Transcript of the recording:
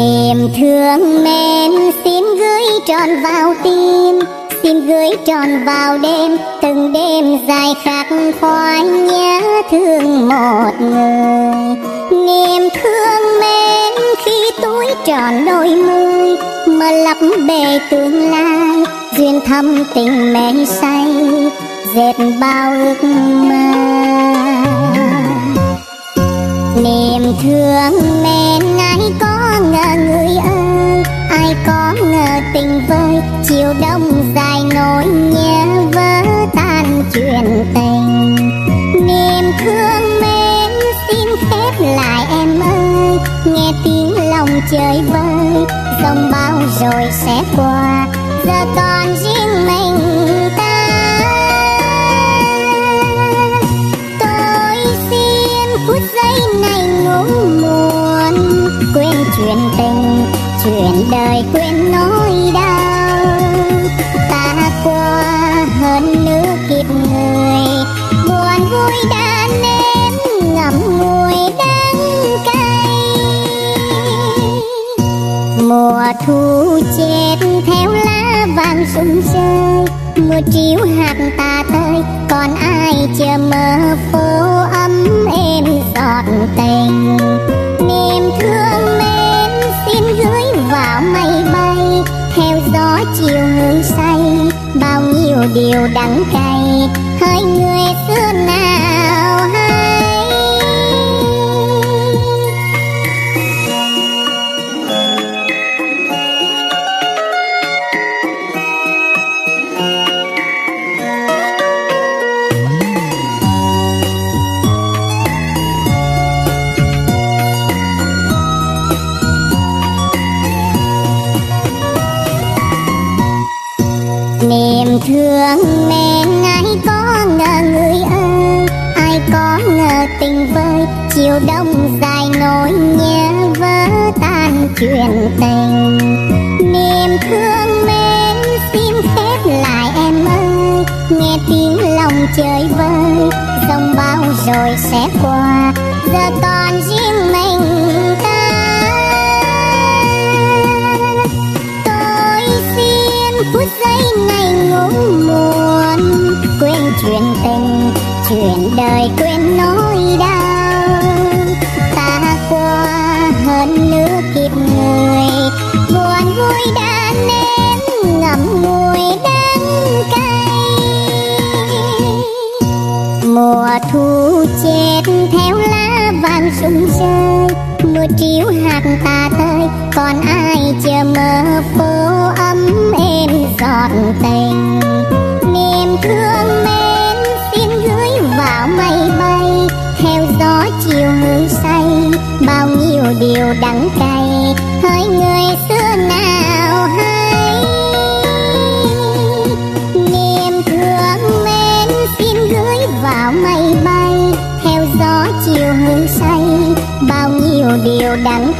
niềm thương mến xin gửi tròn vào tim xin gửi tròn vào đêm, từng đêm dài khắc khoái nhớ thương một người. Niềm thương mến khi túi tròn đôi mươi, mà lấp bề tương lai, duyên thâm tình mê say dệt bao ước mơ. Niềm thương mến chiều đông dài nỗi nhớ vỡ tan chuyện tình. Niềm thương mến xin khép lại em ơi. Nghe tiếng lòng trời vơi, dòng bao rồi sẽ qua. Giờ còn riêng mình ta. Tôi xin phút giây này ngủ muộn, quên chuyện tình, chuyện đời quên hơn nữ kịp người. Buồn vui đã nếm ngậm ngùi đắng cay mùa thu chết theo lá vàng rụng rơi mưa chiếu hạt tà tơi, còn ai chờ mơ phố đắng cay niềm thương mến ai có ngờ người ơi, ai có ngờ tình vơi, chiều đông dài nỗi nhớ vỡ tan chuyện tình. Niềm thương mến xin khép lại em ơi, nghe tiếng lòng trời vơi dòng bao rồi sẽ qua, giờ còn chuyện tình, chuyện đời quên nỗi đau. Ta qua hơn nữa kịp người, buồn vui đã nếm ngậm ngùi đắng cay. Mùa thu chết theo lá vàng sung rơi mưa chiếu hạt tà tơi, còn ai chờ mơ phố ấm êm giọt tình? Gửi mây bay theo gió chiều hướng say bao nhiêu điều đắng